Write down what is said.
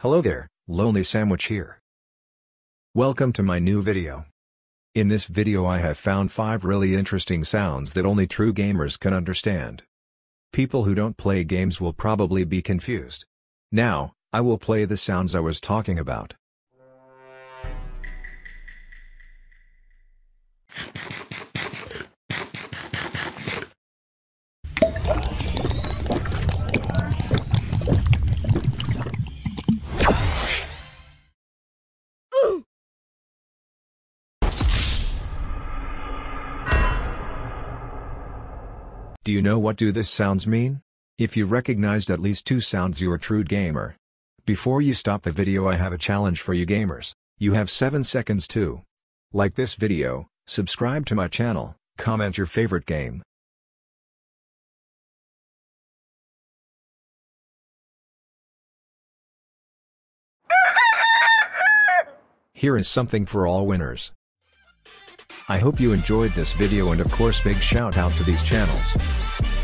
Hello there, Lonely Sandwich here. Welcome to my new video. In this video I have found 5 really interesting sounds that only true gamers can understand. People who don't play games will probably be confused. Now, I will play the sounds I was talking about. Do you know what do this sounds mean? If you recognized at least two sounds you're a true gamer. Before you stop the video I have a challenge for you gamers, you have 7 seconds to like this video, subscribe to my channel, comment your favorite game. Here is something for all winners. I hope you enjoyed this video and of course big shout out to these channels.